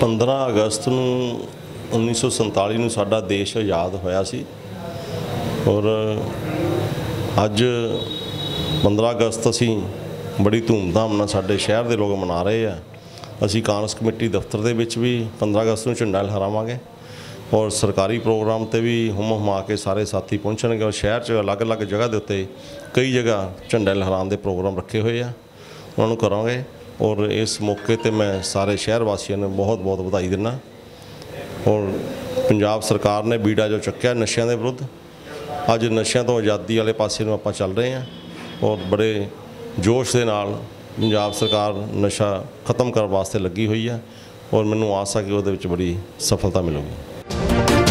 15 ਅਗਸਤ ਨੂੰ 1947 ਨੂੰ ਸਾਡਾ ਦੇਸ਼ ਆਜ਼ਾਦ ਹੋਇਆ ਸੀ। ਔਰ ਅੱਜ 15 ਅਗਸਤ ਅਸੀਂ ਬੜੀ ਧੂਮਧਾਮ ਨਾਲ ਸਾਡੇ ਸ਼ਹਿਰ ਦੇ ਲੋਕ ਮਨਾ ਰਹੇ ਆ। ਅਸੀਂ ਕਾਂਗਰਸ ਕਮੇਟੀ ਦਫ਼ਤਰ ਦੇ ਵਿੱਚ ਵੀ 15 ਅਗਸਤ ਨੂੰ ਝੰਡਾ ਲਹਿਰਾਵਾਂਗੇ। ਔਰ ਸਰਕਾਰੀ ਪ੍ਰੋਗਰਾਮ ਤੇ ਵੀ ਹੁਮ ਹੁਮਾ ਕੇ ਸਾਰੇ ਸਾਥੀ ਪਹੁੰਚਣਗੇ। ਔਰ ਸ਼ਹਿਰ 'ਚ ਅਲੱਗ-ਅਲੱਗ ਜਗ੍ਹਾ ਦੇ ਉੱਤੇ ਕਈ ਜਗ੍ਹਾ ਝੰਡਾ ਲਹਿਰਾਉਣ ਦੇ ਪ੍ਰੋਗਰਾਮ ਰੱਖੇ ਹੋਏ ਆ। ਉਹਨਾਂ ਨੂੰ ਕਰਾਂਗੇ। ਔਰ ਇਸ ਮੌਕੇ ਤੇ ਮੈਂ ਸਾਰੇ ਸ਼ਹਿਰ ਵਾਸੀਆਂ ਨੂੰ ਬਹੁਤ-ਬਹੁਤ ਵਧਾਈ ਦਿੰਦਾ। ਔਰ ਪੰਜਾਬ ਸਰਕਾਰ ਨੇ ਬੀੜਾ ਜੋ ਚੱਕਿਆ ਨਸ਼ਿਆਂ ਦੇ ਵਿਰੁੱਧ, ਅੱਜ ਨਸ਼ਿਆਂ ਤੋਂ ਆਜ਼ਾਦੀ ਵਾਲੇ ਪਾਸੇ ਨੂੰ ਆਪਾਂ ਚੱਲ ਰਹੇ ਹਾਂ। ਔਰ ਬੜੇ ਜੋਸ਼ ਦੇ ਨਾਲ ਪੰਜਾਬ ਸਰਕਾਰ ਨਸ਼ਾ ਖਤਮ ਕਰਨ ਵਾਸਤੇ ਲੱਗੀ ਹੋਈ ਹੈ। ਔਰ ਮੈਨੂੰ ਆਸ ਆ ਕਿ ਉਹਦੇ ਵਿੱਚ ਬੜੀ ਸਫਲਤਾ ਮਿਲੂਗੀ।